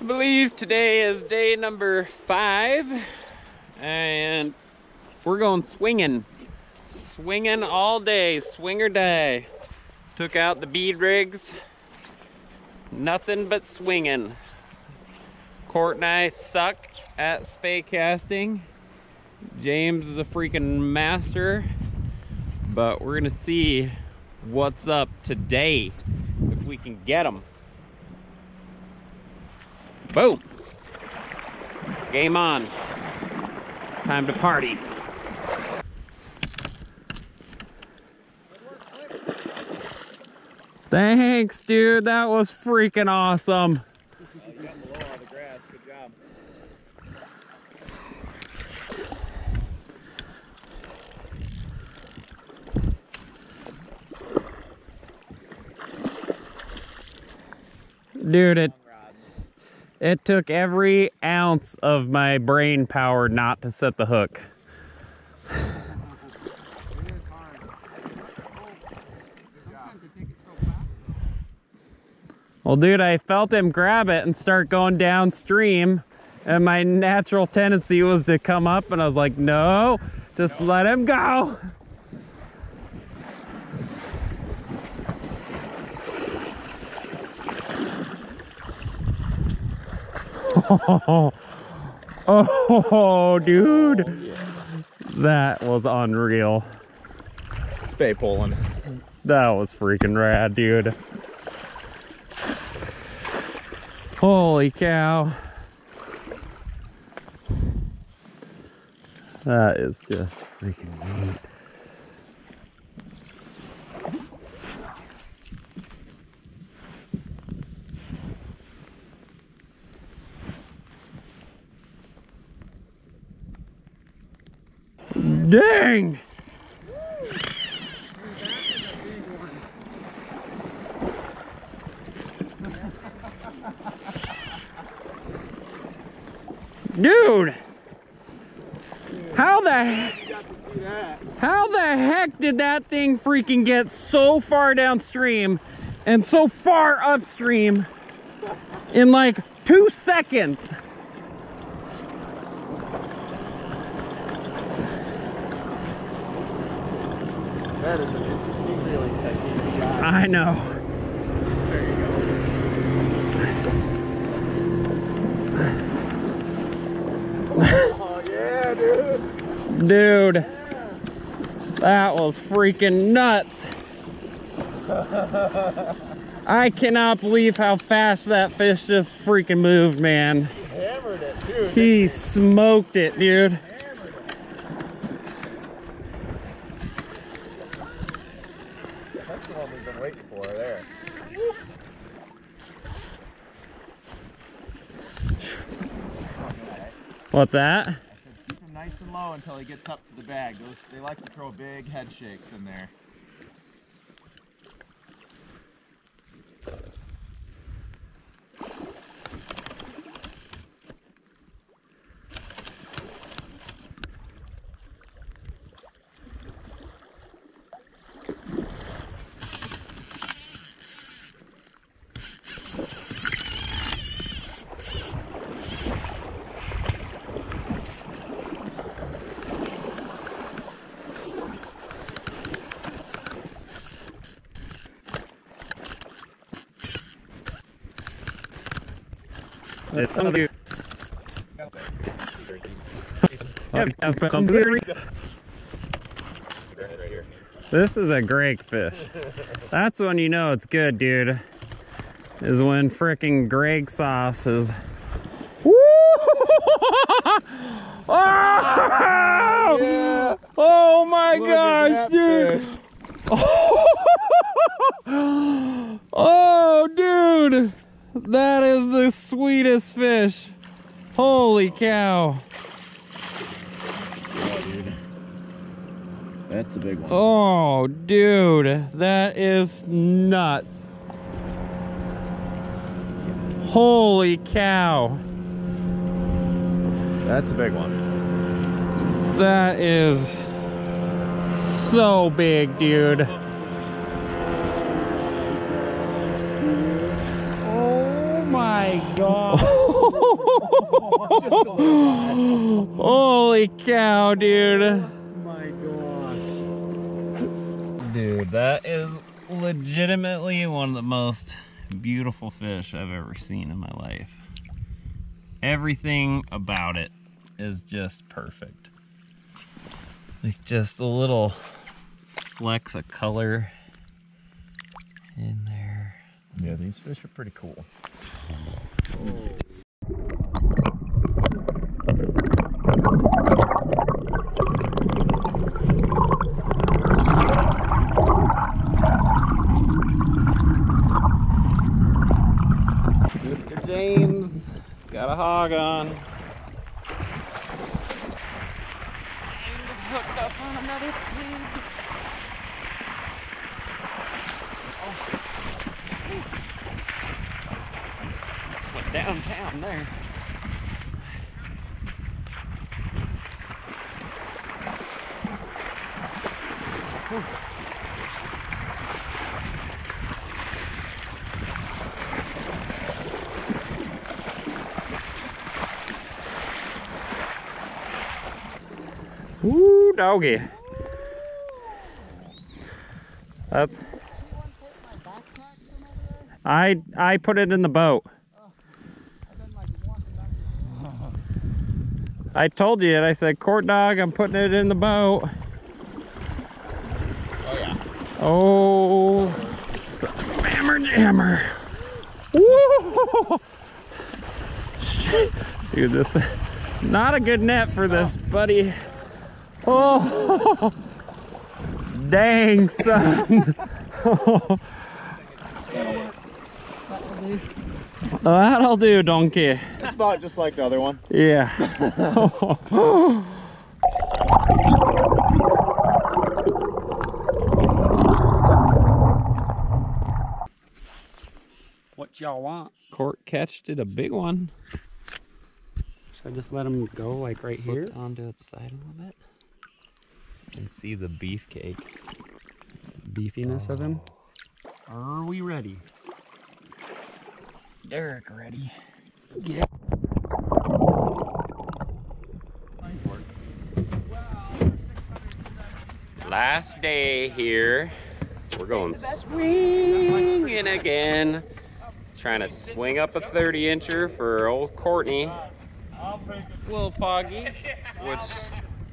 I believe today is day number five and we're going swinging. Swinging all day, swinger day. Took out the bead rigs. Nothing but swinging. Court and I suck at Spey casting. James is a freaking master. But we're gonna see what's up today if we can get them. Boom. Game on. Time to party. Thanks, dude. That was freaking awesome. Dude, it it took every ounce of my brain power not to set the hook. Well, dude, I felt him grab it and start going downstream, and my natural tendency was to come up, and I was like, no, just let him go. Oh, oh dude. That was unreal. Spey pulling. That was freaking rad, dude. Holy cow. That is just freaking neat. Dang! Dude! How the How the heck did that thing freaking get so far downstream and so far upstream in like two seconds? That is an interesting reeling technique. I know. There you go. oh yeah, dude. Dude. That was freaking nuts. I cannot believe how fast that fish just freaking moved, man. Hammered it. He smoked it, dude. That's the one we've been waiting for there. What's that? Keep him nice and low until he gets up to the bag. Those they like to throw big head shakes in there. This is a great fish. That's when you know it's good, dude. Is when frickin' Greg sauce is. Oh! Yeah. Oh my Look gosh, dude! oh, dude! That is sweetest fish. Holy cow. Oh, dude. That's a big one. Oh, dude, that is nuts. Holy cow. That's a big one. That is so big, dude. My god. Holy cow, dude. Oh my gosh. Dude, that is legitimately one of the most beautiful fish I've ever seen in my life. Everything about it is just perfect. Like just a little flecks of color in there. Yeah, these fish are pretty cool. Mr. James got a hog on. James hooked up on another pig. Oh. Downtown there. Woo, doggy. That's. I I put it in the boat. I told you it. I said, court dog, I'm putting it in the boat. Oh yeah. Oh, hammer jammer. Woo! Dude, this not a good net for this, buddy. Oh, dang, son. That'll do, donkey. It's about just like the other one. Yeah. What y'all want? Court catched it a big one. Should I just let him go like right here? Onto its side a little bit. And see the beefcake. Beefiness of him? Are we ready? Derek ready. Yeah. Last day here. We're going swinging again. Trying to swing up a 30 incher for old Cortney. A little foggy, which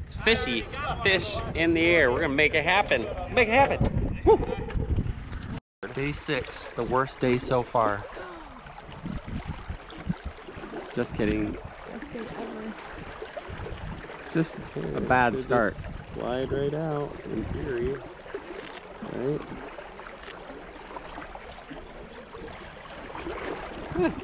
it's fishy. Fish in the air. We're gonna make it happen. Let's make it happen. Woo! Day six, the worst day so far. Just kidding. Best day ever. Just a bad start. Slide right out in theory. All right.